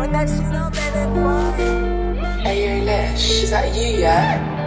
When that's shit up and it's. Hey, yo, Lish, is that you, yeah?